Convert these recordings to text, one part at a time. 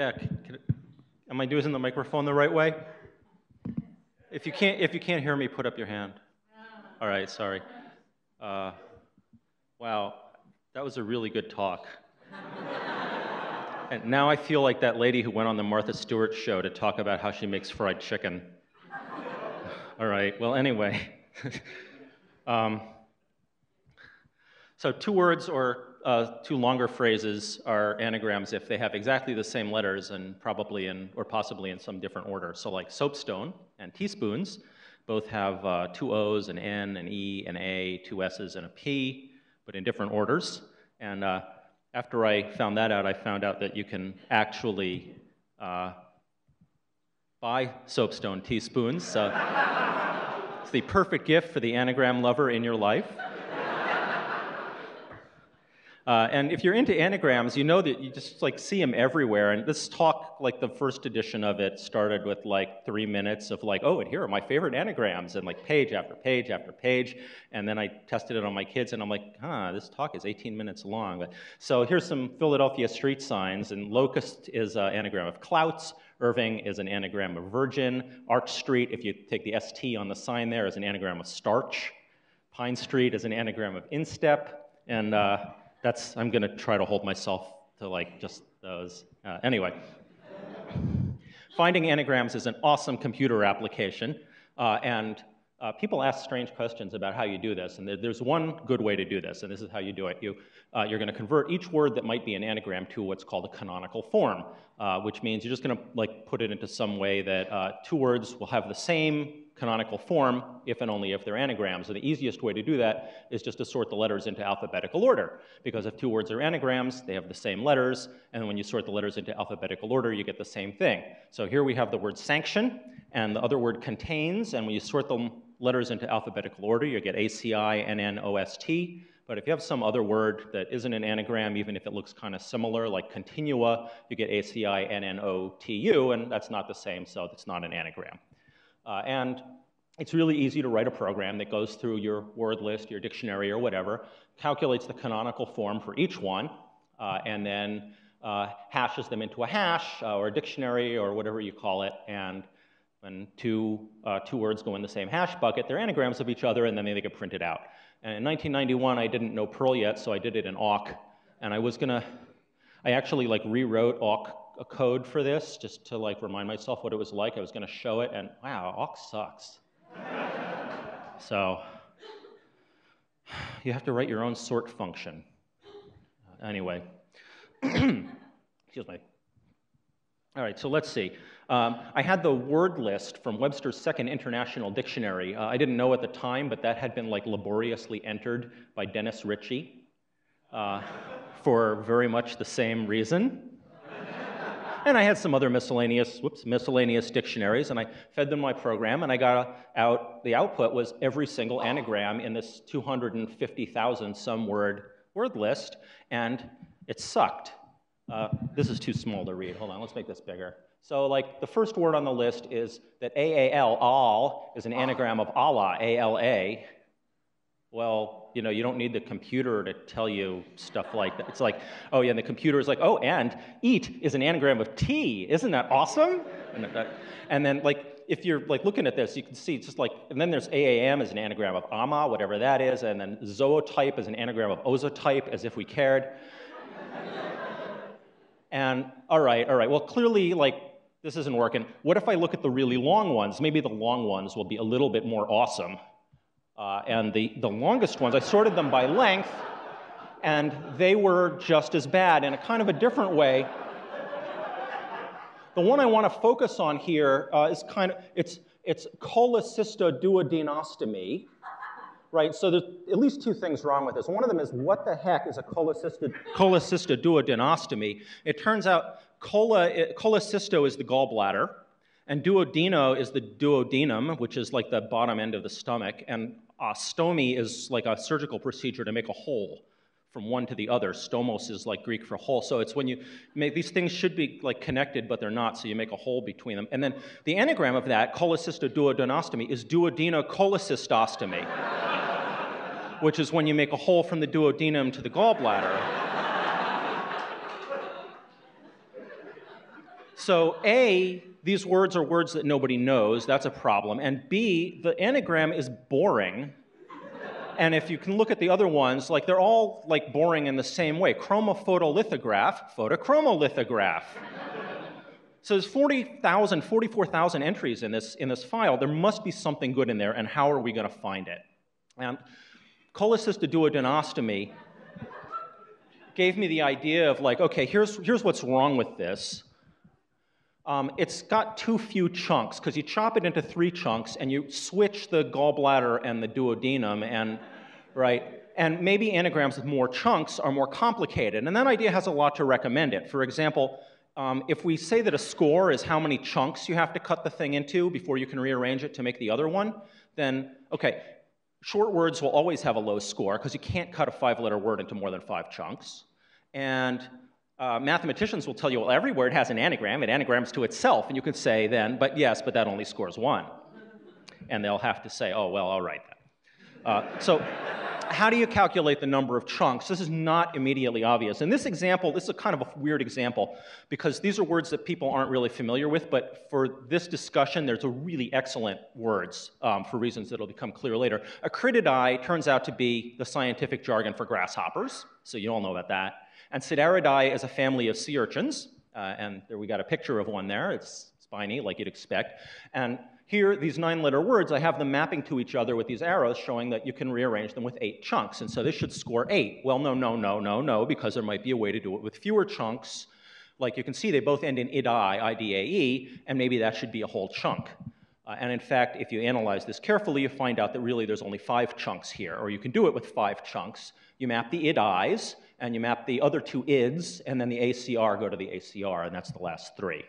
Yeah, can, can, am I using the microphone the right way? If you can't, if you can't hear me, put up your hand. All right, sorry. Uh, wow, that was a really good talk. and now I feel like that lady who went on the Martha Stewart show to talk about how she makes fried chicken. All right, well, anyway. um, so, two words or uh, two longer phrases are anagrams if they have exactly the same letters and probably in, or possibly in some different order. So, like soapstone and teaspoons both have uh, two O's, an N, an E, an A, two S's, and a P, but in different orders. And uh, after I found that out, I found out that you can actually uh, buy soapstone teaspoons. it's the perfect gift for the anagram lover in your life. Uh, and if you're into anagrams, you know that you just like see them everywhere. And this talk, like the first edition of it, started with like three minutes of like, oh, and here are my favorite anagrams, and like page after page after page. And then I tested it on my kids, and I'm like, huh, this talk is 18 minutes long. But, so here's some Philadelphia street signs, and Locust is an anagram of Clouts. Irving is an anagram of Virgin. Arch Street, if you take the ST on the sign there, is an anagram of Starch. Pine Street is an anagram of Instep. And uh, that's, I'm going to try to hold myself to like just those. Uh, anyway, finding anagrams is an awesome computer application. Uh, and uh, people ask strange questions about how you do this, and there's one good way to do this, and this is how you do it. You, uh, you're going to convert each word that might be an anagram to what's called a canonical form, uh, which means you're just going to like put it into some way that uh, two words will have the same canonical form if and only if they're anagrams. And the easiest way to do that is just to sort the letters into alphabetical order. Because if two words are anagrams, they have the same letters, and when you sort the letters into alphabetical order, you get the same thing. So here we have the word sanction, and the other word contains, and when you sort the letters into alphabetical order, you get ACI, NN, OST. But if you have some other word that isn't an anagram, even if it looks kind of similar, like continua, you get ACI, NN, OTU, and that's not the same, so it's not an anagram. Uh, and it's really easy to write a program that goes through your word list, your dictionary, or whatever, calculates the canonical form for each one, uh, and then uh, hashes them into a hash uh, or a dictionary or whatever you call it. And when two, uh, two words go in the same hash bucket, they're anagrams of each other, and then they get printed out. And in 1991, I didn't know Perl yet, so I did it in awk. And I was gonna, I actually like rewrote awk a code for this just to like remind myself what it was like. I was to show it, and wow, awk sucks. So you have to write your own sort function. Anyway, excuse me. All right, so let's see. Um, I had the word list from Webster's Second International Dictionary. Uh, I didn't know at the time, but that had been like laboriously entered by Dennis Ritchie uh, for very much the same reason. And I had some other miscellaneous, whoops, miscellaneous dictionaries, and I fed them my program, and I got out, the output was every single anagram in this 250,000 some word word list, and it sucked. Uh, this is too small to read. Hold on, let's make this bigger. So, like, the first word on the list is that AAL, all, is an anagram of Allah, A-L-A. Well, you know, you don't need the computer to tell you stuff like that. It's like, oh yeah, and the computer is like, oh, and eat is an anagram of tea. Isn't that awesome? And, that, and then like, if you're like looking at this, you can see it's just like, and then there's AAM as an anagram of AMA, whatever that is, and then zootype is an anagram of ozotype, as if we cared. and all right, all right, well, clearly, like, this isn't working. What if I look at the really long ones? Maybe the long ones will be a little bit more awesome. Uh, and the, the longest ones, I sorted them by length, and they were just as bad in a kind of a different way. The one I want to focus on here uh, is kind of, it's, it's cholecystoduodenostomy, right? So there's at least two things wrong with this. One of them is what the heck is a cholecystoduodenostomy? It turns out cholecysto is the gallbladder, and duodeno is the duodenum, which is like the bottom end of the stomach, and uh, stomy is like a surgical procedure to make a hole from one to the other. Stomos is like Greek for hole. So it's when you make these things should be like connected, but they're not. So you make a hole between them. And then the anagram of that, cholecystoduodenostomy, is duodenocholecystostomy, which is when you make a hole from the duodenum to the gallbladder. So, A, these words are words that nobody knows, that's a problem. And B, the anagram is boring. And if you can look at the other ones, like they're all like boring in the same way. Chromophotolithograph, photochromolithograph. so there's 40,000, 44,000 entries in this, in this file. There must be something good in there, and how are we going to find it? And cholecystoduodenostomy gave me the idea of like, okay, here's, here's what's wrong with this. Um, it's got too few chunks because you chop it into three chunks and you switch the gallbladder and the duodenum and right and maybe anagrams with more chunks are more complicated. And that idea has a lot to recommend it. For example um, if we say that a score is how many chunks you have to cut the thing into before you can rearrange it to make the other one then okay short words will always have a low score because you can't cut a five letter word into more than five chunks. And uh, mathematicians will tell you, well, every word has an anagram. It anagrams to itself. And you can say then, but yes, but that only scores one. And they'll have to say, oh, well, all right then. Uh, so, how do you calculate the number of chunks? This is not immediately obvious. In this example, this is a kind of a weird example because these are words that people aren't really familiar with, but for this discussion, there's a really excellent words um, for reasons that'll become clear later. Acrididae turns out to be the scientific jargon for grasshoppers, so you all know about that. And Cidaridae is a family of sea urchins, uh, and there we got a picture of one there. It's spiny, like you'd expect. And here, these nine-letter words, I have them mapping to each other with these arrows showing that you can rearrange them with eight chunks. And so this should score eight. Well, no, no, no, no, no, because there might be a way to do it with fewer chunks. Like you can see, they both end in idae, I-D-A-E, and maybe that should be a whole chunk. Uh, and in fact, if you analyze this carefully, you find out that really there's only five chunks here, or you can do it with five chunks. You map the idies, and you map the other two ids, and then the ACR go to the ACR, and that's the last three.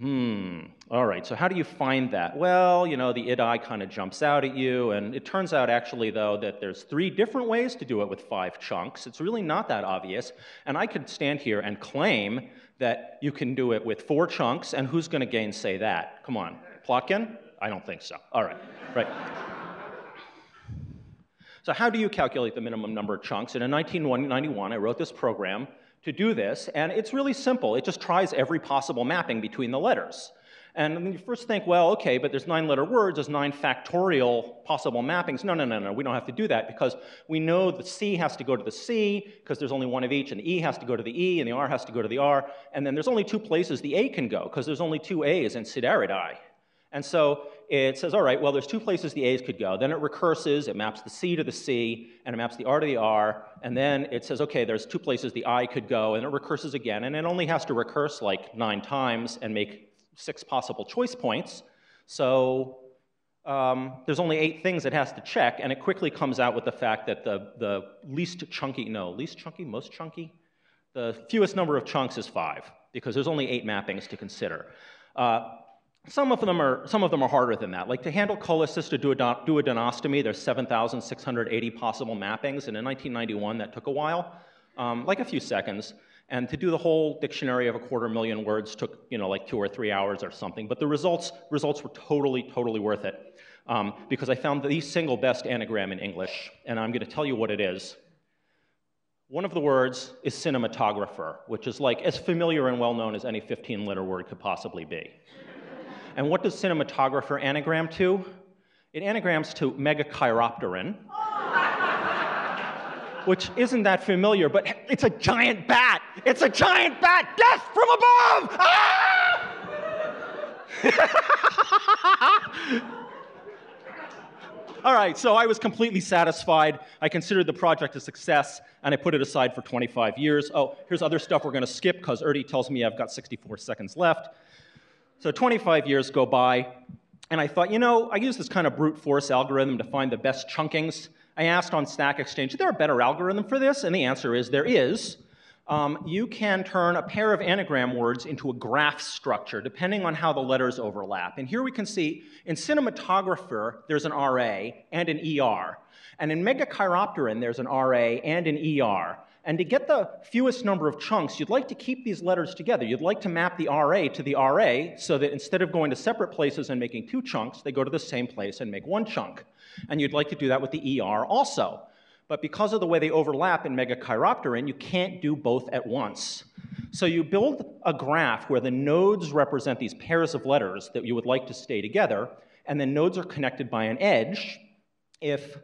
Hmm, all right, so how do you find that? Well, you know, the id kind of jumps out at you, and it turns out actually, though, that there's three different ways to do it with five chunks. It's really not that obvious, and I could stand here and claim that you can do it with four chunks, and who's going to gainsay that? Come on, Plotkin? I don't think so. All right, right. So how do you calculate the minimum number of chunks? And in 1991, I wrote this program to do this, and it's really simple. It just tries every possible mapping between the letters. And you first think, well, okay, but there's nine letter words, there's nine factorial possible mappings. No, no, no, no, we don't have to do that because we know the C has to go to the C because there's only one of each, and the E has to go to the E, and the R has to go to the R, and then there's only two places the A can go because there's only two A's in Cidaridae. And so it says, all right, well, there's two places the A's could go. Then it recurses, it maps the C to the C, and it maps the R to the R. And then it says, okay, there's two places the I could go, and it recurses again. And it only has to recurse like nine times and make six possible choice points. So um, there's only eight things it has to check, and it quickly comes out with the fact that the, the least chunky, no, least chunky, most chunky? The fewest number of chunks is five, because there's only eight mappings to consider. Uh, some of them are, some of them are harder than that. Like to handle cholecystoduodenostomy, there's 7,680 possible mappings, and in 1991 that took a while, um, like a few seconds. And to do the whole dictionary of a quarter million words took, you know, like two or three hours or something. But the results, results were totally, totally worth it. Um, because I found the single best anagram in English, and I'm going to tell you what it is. One of the words is cinematographer, which is like as familiar and well known as any 15 letter word could possibly be. And what does cinematographer anagram to? It anagrams to Megachiropteran, which isn't that familiar, but it's a giant bat. It's a giant bat. Death from above! Ah! All right, so I was completely satisfied. I considered the project a success, and I put it aside for 25 years. Oh, here's other stuff we're going to skip because Erdy tells me I've got 64 seconds left. So 25 years go by, and I thought, you know, I use this kind of brute force algorithm to find the best chunkings. I asked on Stack Exchange, is there a better algorithm for this? And the answer is there is. Um, you can turn a pair of anagram words into a graph structure depending on how the letters overlap. And here we can see in cinematographer, there's an RA and an ER. And in Megachiropteran, there's an RA and an ER. And to get the fewest number of chunks, you'd like to keep these letters together. You'd like to map the RA to the RA so that instead of going to separate places and making two chunks, they go to the same place and make one chunk. And you'd like to do that with the ER also. But because of the way they overlap in Megachiropteran, you can't do both at once. So you build a graph where the nodes represent these pairs of letters that you would like to stay together, and the nodes are connected by an edge if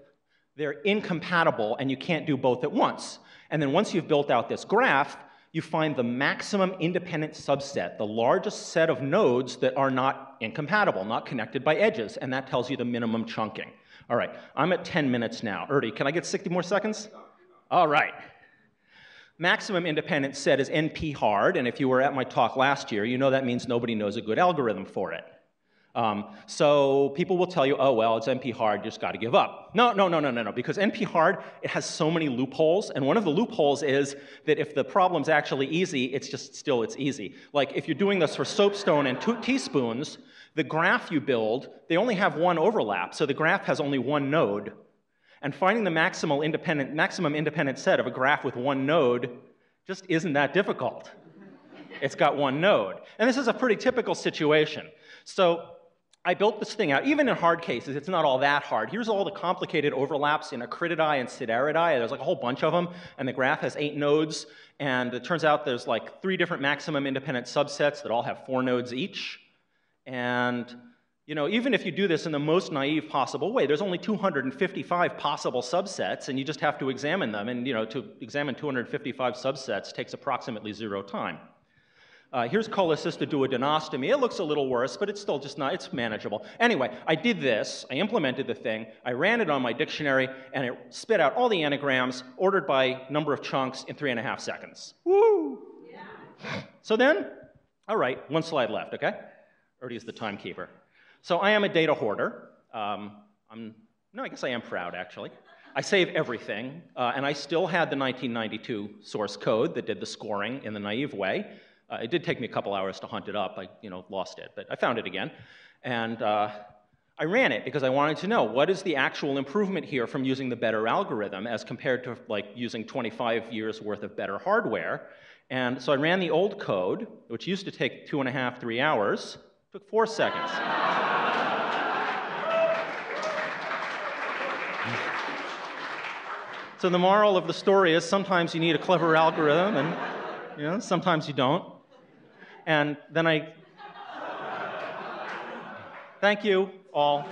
they're incompatible and you can't do both at once. And then once you've built out this graph, you find the maximum independent subset, the largest set of nodes that are not incompatible, not connected by edges, and that tells you the minimum chunking. All right, I'm at 10 minutes now. Erdy, can I get 60 more seconds? All right. Maximum independent set is NP hard, and if you were at my talk last year, you know that means nobody knows a good algorithm for it. Um, so people will tell you, oh, well, it's NP hard, you just got to give up. No, no, no, no, no, no, because NP hard, it has so many loopholes, and one of the loopholes is that if the problem's actually easy, it's just still, it's easy. Like if you're doing this for soapstone and two teaspoons, the graph you build, they only have one overlap, so the graph has only one node. And finding the maximal independent, maximum independent set of a graph with one node just isn't that difficult. it's got one node. And this is a pretty typical situation. So I built this thing out. Even in hard cases, it's not all that hard. Here's all the complicated overlaps in acrididae and cidaridae. There's like a whole bunch of them, and the graph has eight nodes. And it turns out there's like three different maximum independent subsets that all have four nodes each. And you know, even if you do this in the most naive possible way, there's only 255 possible subsets, and you just have to examine them. And you know, to examine 255 subsets takes approximately zero time. Uh, here's cholecystoduodenostomy. It looks a little worse, but it's still just not, it's manageable. Anyway, I did this, I implemented the thing, I ran it on my dictionary, and it spit out all the anagrams ordered by number of chunks in three and a half seconds. Woo! Yeah. So then, all right, one slide left, okay? Erdy is the timekeeper. So I am a data hoarder. Um, I'm, no, I guess I am proud, actually. I save everything, uh, and I still had the 1992 source code that did the scoring in the naive way. Uh, it did take me a couple hours to hunt it up. I, you know, lost it, but I found it again. And uh, I ran it because I wanted to know what is the actual improvement here from using the better algorithm as compared to like using 25 years worth of better hardware. And so I ran the old code, which used to take two and a half, three hours, took four seconds. so the moral of the story is sometimes you need a clever algorithm and you know, sometimes you don't. And then I. Thank you all.